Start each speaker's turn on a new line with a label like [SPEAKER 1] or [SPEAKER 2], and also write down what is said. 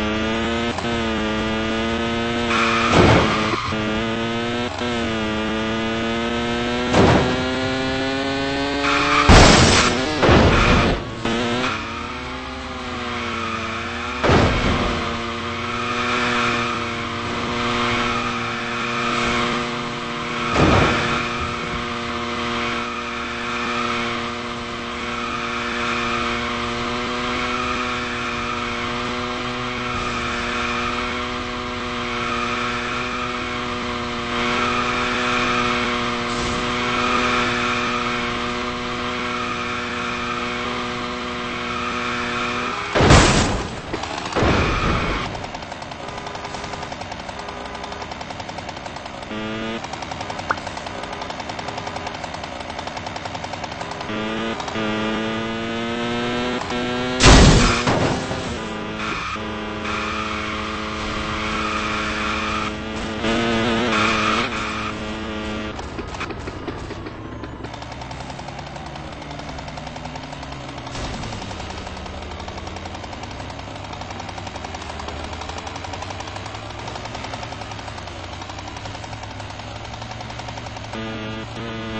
[SPEAKER 1] 嗯嗯。Thank you. Thank you.